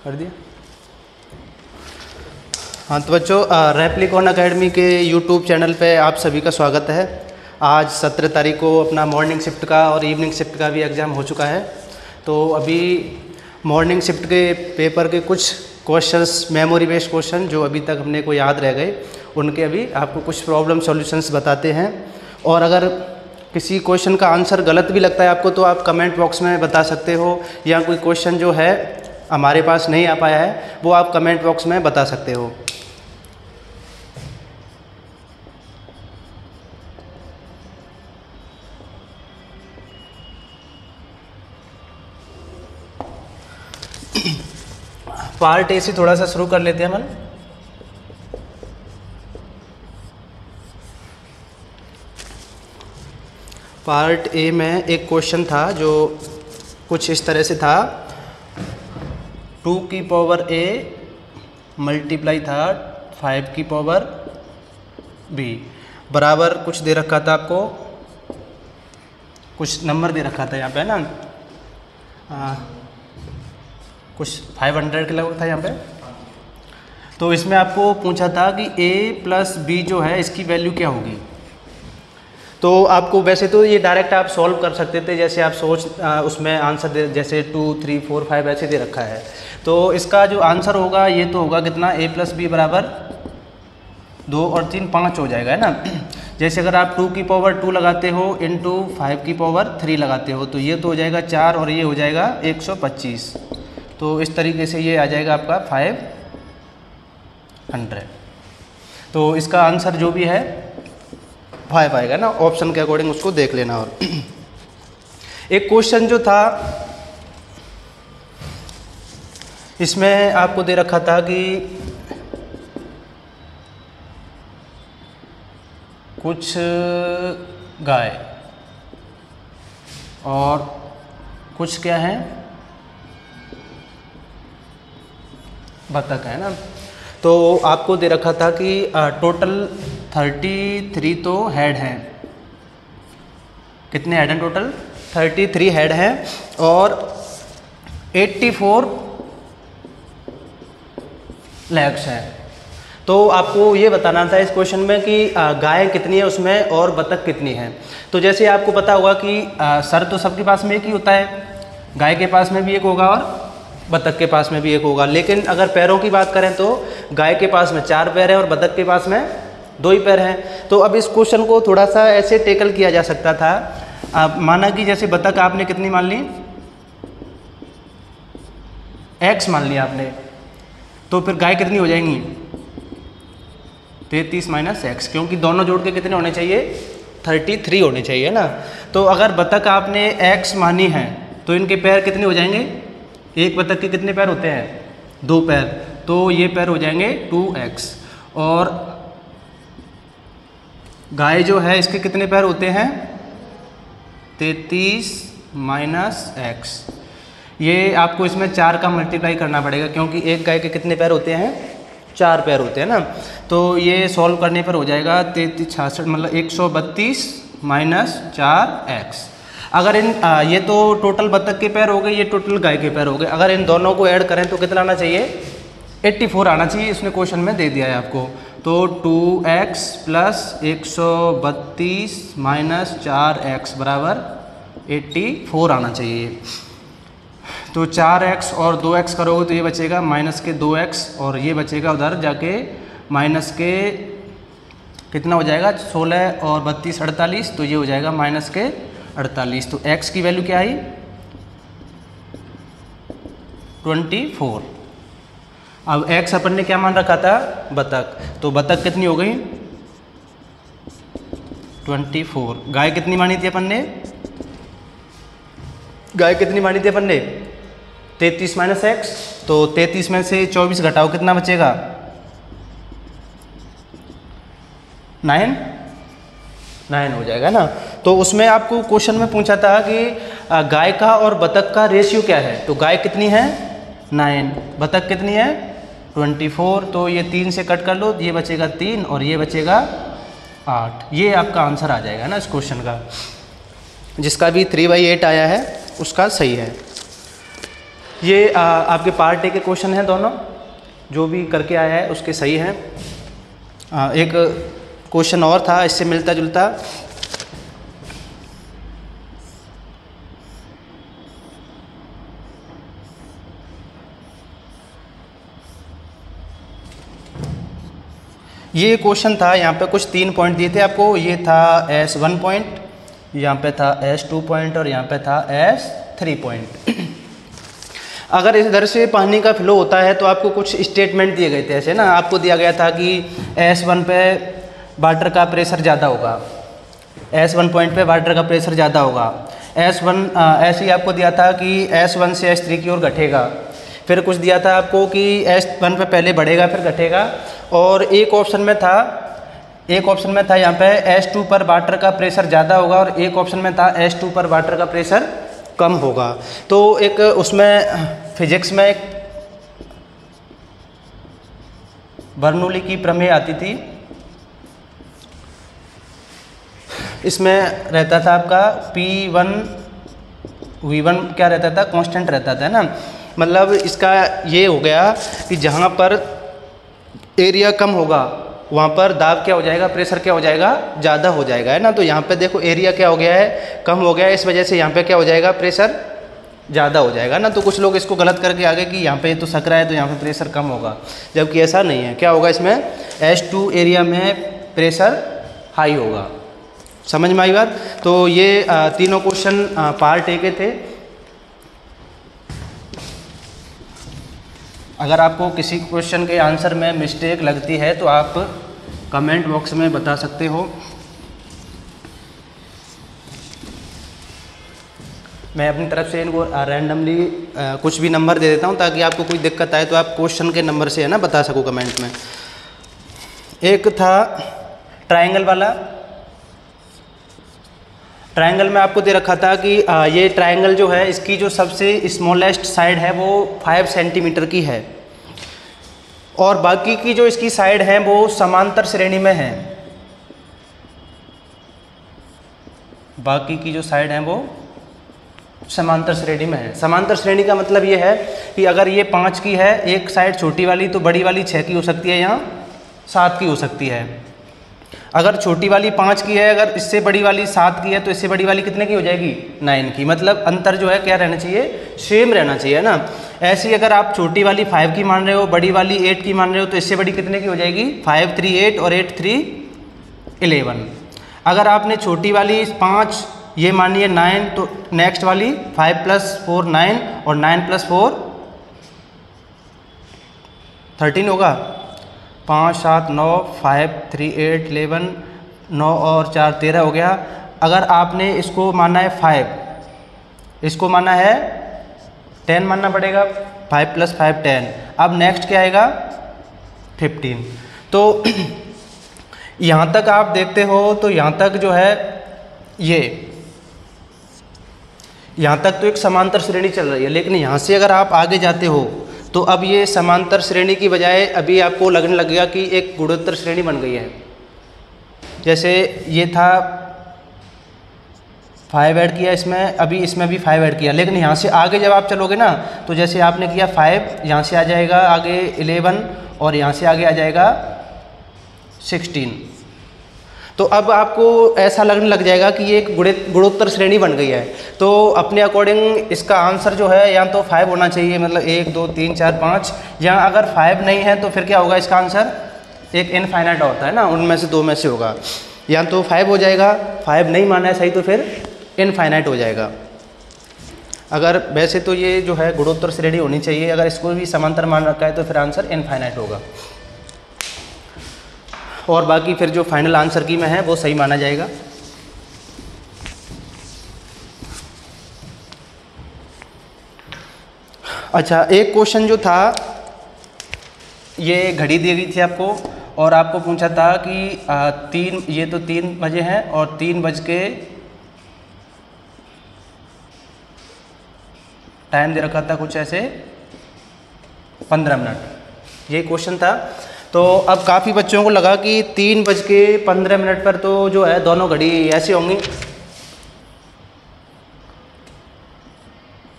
कर दिया। हाँ तो बच्चों रेप्लिकॉन अकेडमी के यूट्यूब चैनल पे आप सभी का स्वागत है। आज सत्रह तारीख को अपना मॉर्निंग शिफ्ट का और इवनिंग शिफ्ट का भी एग्ज़ाम हो चुका है। तो अभी मॉर्निंग शिफ्ट के पेपर के कुछ क्वेश्चंस मेमोरी बेस्ड क्वेश्चन जो अभी तक हमने को याद रह गए, उनके अभी आपको कुछ प्रॉब्लम सॉल्यूशंस बताते हैं। और अगर किसी क्वेश्चन का आंसर गलत भी लगता है आपको तो आप कमेंट बॉक्स में बता सकते हो, या कोई क्वेश्चन जो है हमारे पास नहीं आ पाया है, वो आप कमेंट बॉक्स में बता सकते हो। पार्ट ए से थोड़ा सा शुरू कर लेते हैं मन पार्ट ए में एक क्वेश्चन था जो कुछ इस तरह से था। टू की पावर ए मल्टीप्लाई था फाइव की पावर बी। बराबर कुछ दे रखा था आपको? कुछ नंबर दे रखा था यहाँ पे है ना? आ, कुछ 500 के लगभग था यहाँ पे। तो इसमें आपको पूछा था कि a प्लस बी जो है इसकी वैल्यू क्या होगी? तो आपको वैसे तो ये डायरेक्ट आप सॉल्व कर सकते थे जैसे आप सोच आ, उसमें आंसर दे जैसे टू थ्री फोर फाइव ऐसे दे रखा है। तो इसका जो आंसर होगा ये तो होगा कितना? ए प्लस बी बराबर दो और तीन पाँच हो जाएगा है ना? जैसे अगर आप टू की पावर टू लगाते हो इन टू फाइव की पावर थ्री लगाते हो तो ये तो हो जाएगा चार और ये हो जाएगा एक सौ पच्चीस। तो इस तरीके से ये आ जाएगा आपका फाइव हंड्रेड तो इसका आंसर जो भी है फाइव आएगा ना ऑप्शन के अकॉर्डिंग उसको देख लेना और। एक क्वेश्चन जो था, इसमें आपको दे रखा था कि कुछ गाय और कुछ क्या है? बतख है ना। तो आपको दे रखा था कि टोटल थर्टी थ्री तो हेड हैं। कितने हेड हैं टोटल थर्टी थ्री हेड हैं और एट्टी फोर लेग्स हैं। तो आपको ये बताना था इस क्वेश्चन में कि गाय कितनी है उसमें और बतख कितनी है। तो जैसे आपको पता होगा कि सर तो सबके पास में एक ही होता है, गाय के पास में भी एक होगा और बतख के पास में भी एक होगा। लेकिन अगर पैरों की बात करें तो गाय के पास में चार पैर हैं और बतख के पास में दो ही पैर हैं। तो अब इस क्वेश्चन को थोड़ा सा ऐसे टेकल किया जा सकता था। अब माना कि जैसे बतख आपने कितनी मान ली? एक्स मान लिया आपने। तो फिर गाय कितनी हो जाएँगी? तैतीस माइनस एक्स क्योंकि दोनों जोड़ के कितने होने चाहिए? थर्टी थ्री होने चाहिए ना। तो अगर बतख आपने एक्स मानी है तो इनके पैर कितने हो जाएँगे? एक बतख के कितने पैर होते हैं? दो पैर। तो ये पैर हो जाएँगे टू एक्स और गाय जो है इसके कितने पैर होते हैं? तैतीस माइनस एक्स। ये आपको इसमें चार का मल्टीप्लाई करना पड़ेगा क्योंकि एक गाय के कितने पैर होते हैं? चार पैर होते हैं ना? तो ये सॉल्व करने पर हो जाएगा तैतीस छियासठ मतलब एक सौ बत्तीस माइनस चार एक्स। अगर इन आ, ये तो टोटल बत्तख के पैर हो गए ये टोटल गाय के पैर हो गए। अगर इन दोनों को ऐड करें तो कितना आना चाहिए? 84 आना चाहिए इसने क्वेश्चन में दे दिया है आपको। तो 2x प्लस एक सौ बत्तीस माइनस चार एक्स बराबर 84 आना चाहिए। तो 4x और 2x करोगे तो ये बचेगा माइनस के 2x और ये बचेगा उधर जाके माइनस के कितना हो जाएगा? 16 और बत्तीस अड़तालीस तो ये हो जाएगा माइनस के अड़तालीस। तो x की वैल्यू क्या आई? Twenty four. अब x अपन ने क्या मान रखा था? बतख तो बतख कितनी हो गई? Twenty four. गाय कितनी मानी थी अपन ने? गाय कितनी मानी थी अपन ने? तैतीस माइनस एक्स तो तैतीस में से चौबीस घटाओ, कितना बचेगा? नाइन? नाइन हो जाएगा ना? तो उसमें आपको क्वेश्चन में पूछा था कि गाय का और बतख का रेशियो क्या है? तो गाय कितनी है? नाइन। बतख कितनी है? ट्वेंटी फोर तो ये तीन से कट कर लो ये बचेगा तीन और ये बचेगा आठ। ये आपका आंसर आ जाएगा ना इस क्वेश्चन का। जिसका भी थ्री बाई एट आया है उसका सही है। ये आ, आपके पार्ट ए के क्वेश्चन हैं दोनों। जो भी करके आया है उसके सही हैं। एक क्वेश्चन और था इससे मिलता जुलता। ये क्वेश्चन था, यहाँ पे कुछ तीन पॉइंट दिए थे आपको। ये था एस वन पॉइंट यहाँ पे था एस टू पॉइंट और यहाँ पे था एस थ्री पॉइंट अगर इस इधर से पानी का फ्लो होता है तो आपको कुछ स्टेटमेंट दिए गए थे ऐसे ना। आपको दिया गया था कि एस वन पे वाटर का प्रेशर ज़्यादा होगा। एस वन पॉइंट पे वाटर का प्रेशर ज़्यादा होगा। एस वन ऐसे ही आपको दिया था कि एस वन से एस थ्री की ओर घटेगा। फिर कुछ दिया था आपको कि एस वन पे पहले बढ़ेगा, फिर घटेगा। और एक ऑप्शन में था, एक ऑप्शन में था यहाँ पे एस टू पर वाटर का प्रेशर ज़्यादा होगा और एक ऑप्शन में था एस टू पर वाटर का प्रेशर कम होगा। तो एक उसमें फिजिक्स में एक बर्नौली की प्रमेय आती थी। इसमें रहता था आपका P वन वी वन क्या रहता था? कांस्टेंट रहता था ना? मतलब इसका ये हो गया कि जहाँ पर एरिया कम होगा, वहाँ पर दाब क्या हो जाएगा, प्रेशर क्या हो जाएगा, ज़्यादा हो जाएगा, है ना? तो यहाँ पे देखो एरिया क्या हो गया है, कम हो गया है, इस वजह से यहाँ पे क्या हो जाएगा, प्रेशर ज़्यादा हो जाएगा ना? तो कुछ लोग इसको गलत करके आगे कि यहाँ पे तो सकरा है तो यहाँ पे प्रेशर कम होगा, जबकि ऐसा नहीं है। क्या होगा इसमें? एस टू एरिया में प्रेशर हाई होगा। समझ में आई बात? तो ये तीनों क्वेश्चन पार्ट ए के थे। अगर आपको किसी क्वेश्चन के आंसर में मिस्टेक लगती है तो आप कमेंट बॉक्स में बता सकते हो। मैं अपनी तरफ़ से इनको रैंडमली कुछ भी नंबर दे देता हूँ ताकि आपको कोई दिक्कत आए तो आप क्वेश्चन के नंबर से, है ना, बता सको कमेंट में। एक था ट्रायंगल वाला। ट्रायंगल में आपको दे रखा था कि ये ट्रायंगल जो है, इसकी जो सबसे स्मॉलेस्ट साइड है, वो फाइव सेंटीमीटर की है। और बाकी की जो इसकी साइड है, वो समांतर श्रेणी में है। बाकी की जो साइड है, वो समांतर श्रेणी में है। समांतर श्रेणी का मतलब ये है कि अगर ये पाँच की है, एक साइड छोटी वाली तो बड़ी वाली छः की हो सकती है यहाँ सात की हो सकती है। अगर छोटी वाली पाँच की है, अगर इससे बड़ी वाली सात की है तो इससे बड़ी वाली कितने की हो जाएगी? नाइन की। मतलब अंतर जो है क्या रहना चाहिए? सेम रहना चाहिए ना? ऐसे अगर आप छोटी वाली फाइव की मान रहे हो, बड़ी वाली एट की मान रहे हो तो इससे बड़ी कितने की हो जाएगी? फाइव थ्री एट और एट थ्री इलेवन अगर आपने छोटी वाली पाँच ये मानिए नाइन तो नेक्स्ट वाली फाइव प्लस फोर नाइन और नाइन प्लस फोर थर्टीन होगा। पाँच सात नौ फाइव थ्री एट एलेवन नौ और चार तेरह हो गया। अगर आपने इसको माना है फाइव, इसको माना है टेन मानना पड़ेगा, फाइव प्लस फाइव टेन। अब नेक्स्ट क्या आएगा? फिफ्टीन। तो यहाँ तक आप देखते हो तो यहाँ तक जो है ये, यहाँ तक तो एक समांतर श्रेणी चल रही है, लेकिन यहाँ से अगर आप आगे जाते हो तो अब ये समांतर श्रेणी की बजाय अभी आपको लगने लगेगा कि एक गुणोत्तर श्रेणी बन गई है। जैसे ये था फाइव ऐड किया इसमें, अभी इसमें भी फाइव ऐड किया। लेकिन यहाँ से आगे जब आप चलोगे ना तो जैसे आपने किया फाइव यहाँ से आ जाएगा आगे इलेवन और यहाँ से आगे आ जाएगा सिक्सटीन तो अब आपको ऐसा लगने लग जाएगा कि ये एक गुणोत्तर श्रेणी बन गई है। तो अपने अकॉर्डिंग इसका आंसर जो है, या तो फाइव होना चाहिए मतलब एक, दो, तीन, चार, पाँच, या अगर फाइव नहीं है तो फिर क्या होगा इसका आंसर एक इनफाइनाइट होता है ना, उनमें से, दो में से होगा। या तो फाइव हो जाएगा फाइव नहीं माना है सही तो फिर इनफाइनाइट हो जाएगा। अगर वैसे तो ये जो है, गुणोत्तर श्रेणी होनी चाहिए। अगर इसको भी समांतर मान रखा है तो फिर आंसर इनफाइनाइट होगा। और बाकी फिर जो फाइनल आंसर की में है वो सही माना जाएगा। अच्छा एक क्वेश्चन जो था ये घड़ी दी गई थी आपको और आपको पूछा था कि आ, तीन ये तो तीन बजे हैं और तीन बज के टाइम दे रखा था कुछ ऐसे पंद्रह मिनट। ये क्वेश्चन था तो अब काफ़ी बच्चों को लगा कि तीन बज के पंद्रह मिनट पर तो जो है, दोनों घड़ी ऐसी होंगी।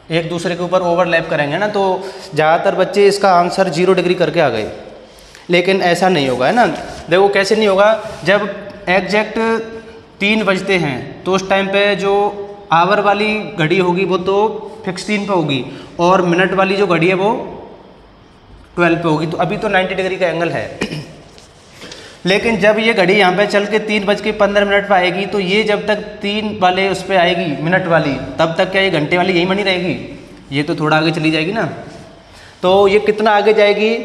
एक दूसरे के ऊपर ओवरलैप करेंगे ना तो ज़्यादातर बच्चे इसका आंसर ज़ीरो डिग्री करके आ गए। लेकिन ऐसा नहीं होगा, है ना? देखो, कैसे नहीं होगा? जब एग्जैक्ट तीन बजते हैं तो उस टाइम पे जो आवर वाली घड़ी होगी, वो तो फिक्स तीन पे होगी, और मिनट वाली जो घड़ी है, वो ट्वेल्व पे होगी तो अभी तो नाइन्टी डिग्री का एंगल है। लेकिन जब ये घड़ी यहाँ पे चल के तीन बज के पंद्रह मिनट पर आएगी तो ये जब तक तीन वाले उस पर आएगी, मिनट वाली, तब तक क्या ये घंटे वाली यही बनी रहेगी? ये तो थोड़ा आगे चली जाएगी ना। तो ये कितना आगे जाएगी?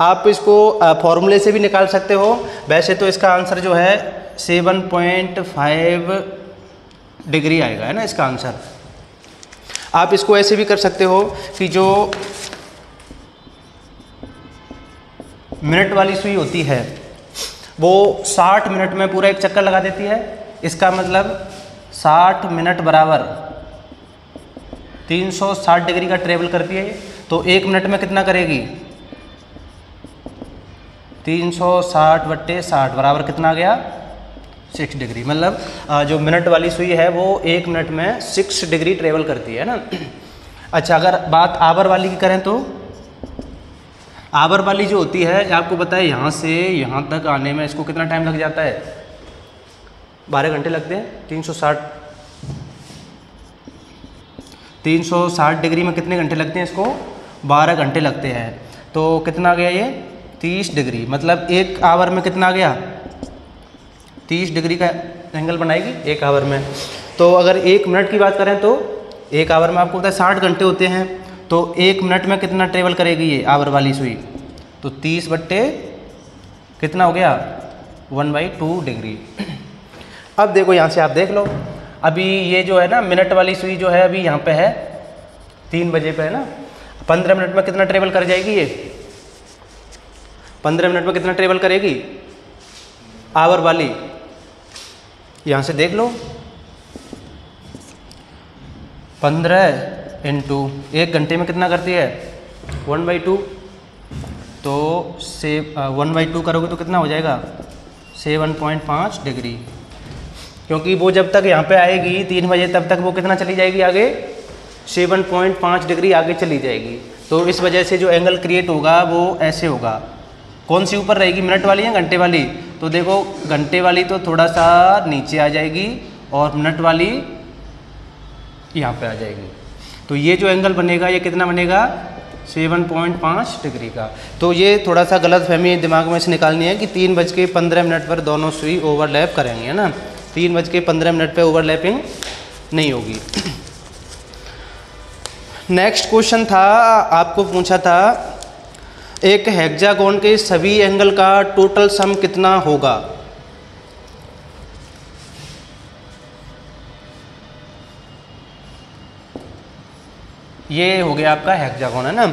आप इसको फॉर्मूले से भी निकाल सकते हो। वैसे तो इसका आंसर जो है, सेवन पॉइंट फाइव डिग्री आएगा, है ना इसका आंसर आप इसको ऐसे भी कर सकते हो कि जो मिनट वाली सुई होती है, वो 60 मिनट में पूरा एक चक्कर लगा देती है। इसका मतलब 60 मिनट बराबर 360 डिग्री का ट्रेवल करती है तो एक मिनट में कितना करेगी? 360 बट्टे साठ बराबर कितना गया? Six degree. मतलब जो मिनट वाली सुई है, वो एक मिनट में सिक्स डिग्री ट्रेवल करती है ना। अच्छा अगर बात आवर वाली की करें तो? आवर वाली जो होती है आपको पता है यहाँ से यहाँ तक आने में इसको कितना टाइम लग जाता है? बारह घंटे लगते हैं, तीन सौ साठ। तीन सौ साठ डिग्री में कितने घंटे लगते हैं इसको? बारह घंटे लगते हैं। तो कितना आ गया ये? तीस डिग्री। मतलब एक आवर में कितना आ गया? तीस डिग्री का एंगल बनाएगी एक आवर में। तो अगर एक मिनट की बात करें तो एक आवर में आपको पता है साठ घंटे होते हैं। तो एक मिनट में कितना ट्रेवल करेगी ये आवर वाली सुई? तो तीस बट्टे कितना हो गया? One by two degree. अब देखो यहाँ से आप देख लो। अभी ये जो है ना, मिनट वाली सुई जो है अभी यहाँ पे है। तीन बजे पे है ना। पंद्रह मिनट में कितना ट्रेवल कर जाएगी ये? पंद्रह मिनट में कितना ट्रेवल करेगी? आवर वाली। यहाँ से देख लो। पंद्रह इंटू एक घंटे में कितना करती है? वन बाई टू तो से वन बाई टू करोगे तो कितना हो जाएगा? सेवन पॉइंट पाँच डिग्री क्योंकि वो जब तक यहाँ पे आएगी तीन बजे, तब तक वो कितना चली जाएगी आगे? सेवन पॉइंट पाँच डिग्री आगे चली जाएगी। तो इस वजह से जो एंगल क्रिएट होगा, वो ऐसे होगा। कौन सी ऊपर रहेगी? मिनट वाली या घंटे वाली? तो देखो, घंटे वाली तो थोड़ा सा नीचे आ जाएगी और मिनट वाली यहाँ पे आ जाएगी। तो ये जो एंगल बनेगा, ये कितना बनेगा? सेवन पॉइंट पाँच डिग्री का। तो ये थोड़ा सा गलत फहमी दिमाग में से निकालनी है कि तीन बज के पंद्रह मिनट पर दोनों सुई ओवरलैप करेंगे, है ना? तीन बज के पंद्रह मिनट पर ओवरलैपिंग नहीं होगी। नेक्स्ट क्वेश्चन था, आपको पूछा था, एक हेक्सागोन के सभी एंगल का टोटल सम कितना होगा? ये हो गया आपका हेक्सागोन है ना?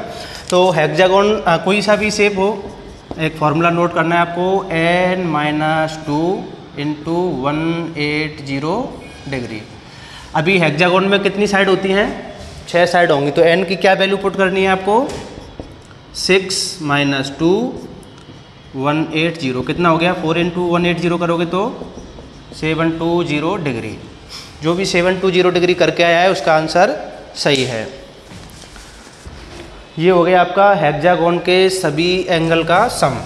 तो हेक्सागोन कोई सा भी शेप हो, एक फार्मूला नोट करना है आपको n minus two into one eight zero degree अभी हेक्सागोन में कितनी साइड होती हैं? छः साइड होंगी। तो एन की क्या वैल्यू पुट करनी है आपको? Six minus two one eight zero कितना हो गया? Four into one eight zero करोगे तो सेवन टू ज़ीरो डिग्री जो भी सेवन टू ज़ीरो डिग्री करके आया है, उसका आंसर सही है। ये हो गया आपका हेक्सागोन के सभी एंगल का सम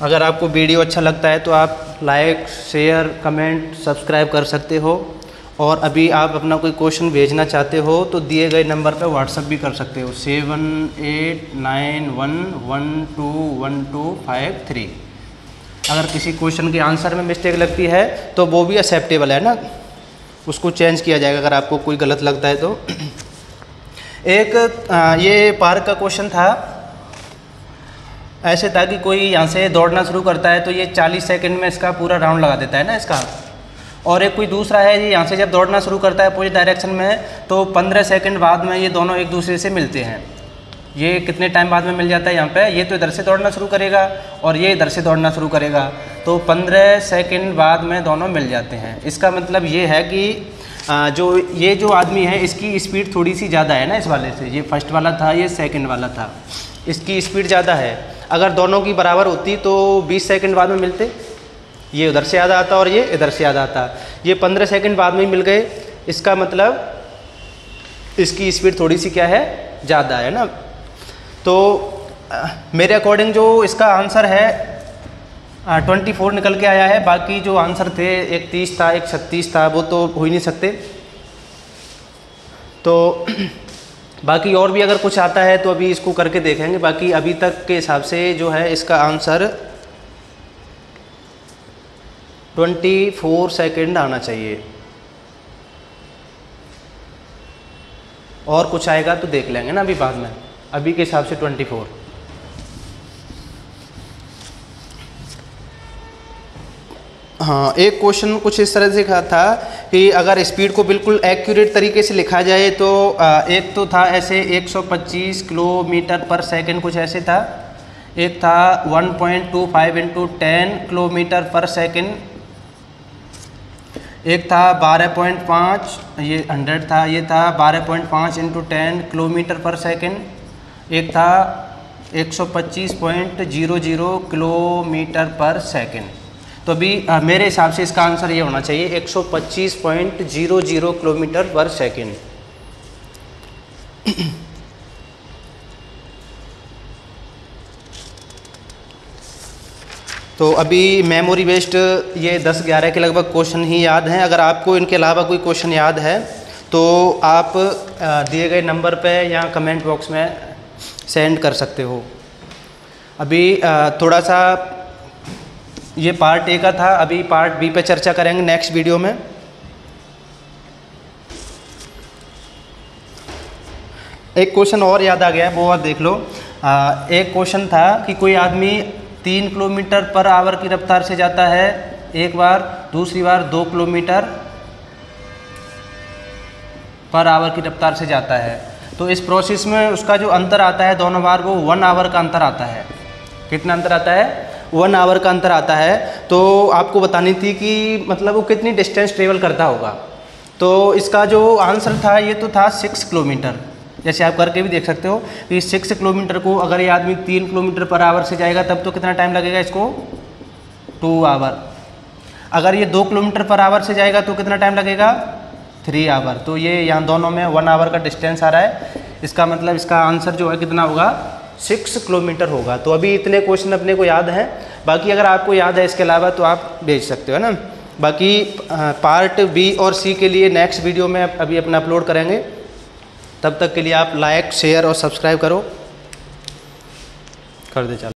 अगर आपको वीडियो अच्छा लगता है तो आप लाइक शेयर कमेंट सब्सक्राइब कर सकते हो। और अभी आप अपना कोई क्वेश्चन भेजना चाहते हो तो दिए गए नंबर पर व्हाट्सअप भी कर सकते हो। Seven eight nine one one two one two five three अगर किसी क्वेश्चन के आंसर में मिस्टेक लगती है तो वो भी एक्सेप्टेबल है ना? उसको चेंज किया जाएगा, अगर आपको कोई गलत लगता है तो। एक ये पार्क का क्वेश्चन था। ऐसे था कि कोई यहाँ से दौड़ना शुरू करता है तो ये 40 सेकंड में इसका पूरा राउंड लगा देता है ना इसका? और एक कोई दूसरा है ये यहाँ से जब दौड़ना शुरू करता है अपोजिट डायरेक्शन में तो 15 सेकंड बाद में ये दोनों एक दूसरे से मिलते हैं। ये कितने टाइम बाद में मिल जाता है यहाँ पे? ये तो इधर से दौड़ना शुरू करेगा और ये इधर से दौड़ना शुरू करेगा। तो 15 सेकंड बाद में दोनों मिल जाते हैं। इसका मतलब ये है कि जो ये जो आदमी है, इसकी स्पीड थोड़ी सी ज़्यादा है ना इस वाले से। ये फ़र्स्ट वाला था, ये सेकंड वाला था। इसकी स्पीड ज़्यादा है। अगर दोनों की बराबर होती तो बीस सेकेंड बाद में मिलते। ये उधर से ज़्यादा आता और ये इधर से ज़्यादा आता। ये 15 सेकंड बाद में मिल गए। इसका मतलब इसकी स्पीड थोड़ी सी क्या है? ज़्यादा है ना? तो मेरे अकॉर्डिंग जो इसका आंसर है ट्वेंटी फोर निकल के आया है। बाकी जो आंसर थे एक तीस था एक छत्तीस था, वो तो हो ही नहीं सकते। तो बाकी और भी अगर कुछ आता है तो अभी इसको करके देखेंगे। बाकी अभी तक के हिसाब से जो है, इसका आंसर ट्वेंटी फोर सेकेंड आना चाहिए। और कुछ आएगा तो देख लेंगे ना अभी बाद में। अभी के हिसाब से ट्वेंटी फोर। हाँ एक क्वेश्चन कुछ इस तरह से कहा था कि अगर स्पीड को बिल्कुल एक्यूरेट तरीके से लिखा जाए तो एक तो था ऐसे 125 किलोमीटर पर सेकंड कुछ ऐसे था। एक था 1.25 point two five into ten kilometre per second एक था 12.5 ये 100 था, ये था 12.5 पॉइंट पाँच into ten kilometre per second एक था 125.00 किलोमीटर पर सेकंड तो अभी मेरे हिसाब से इसका आंसर ये होना चाहिए 125.00 किलोमीटर पर सेकंड तो अभी मेमोरी बेस्ड ये 10-11 के लगभग क्वेश्चन ही याद हैं। अगर आपको इनके अलावा कोई क्वेश्चन याद है तो आप दिए गए नंबर पे या कमेंट बॉक्स में सेंड कर सकते हो। अभी थोड़ा सा ये पार्ट ए का था। अभी पार्ट बी पे चर्चा करेंगे नेक्स्ट वीडियो में। एक क्वेश्चन और याद आ गया है, वो आप देख लो। एक क्वेश्चन था कि कोई आदमी तीन किलोमीटर पर आवर की रफ्तार से जाता है। एक बार, दूसरी बार दो किलोमीटर पर आवर की रफ्तार से जाता है। तो इस प्रोसेस में उसका जो अंतर आता है दोनों बार, वो वन आवर का अंतर आता है। कितना अंतर आता है? वन आवर का अंतर आता है। तो आपको बतानी थी कि मतलब वो कितनी डिस्टेंस ट्रेवल करता होगा। तो इसका जो आंसर था, ये तो था सिक्स किलोमीटर। जैसे आप करके भी देख सकते हो कि सिक्स किलोमीटर को अगर ये आदमी तीन किलोमीटर पर आवर से जाएगा, तब तो कितना टाइम लगेगा इसको? टू आवर अगर ये दो किलोमीटर पर आवर से जाएगा तो कितना टाइम लगेगा? थ्री आवर तो ये यहाँ दोनों में वन आवर का डिस्टेंस आ रहा है। इसका मतलब इसका आंसर जो है कितना होगा? सिक्स किलोमीटर होगा। तो अभी इतने क्वेश्चन अपने को याद हैं। बाकी अगर आपको याद है इसके अलावा तो आप भेज सकते हो ना? बाकी पार्ट बी और सी के लिए नेक्स्ट वीडियो में अभी अपना अपलोड करेंगे। तब तक के लिए आप लाइक शेयर और सब्सक्राइब करो। कर दे चलो।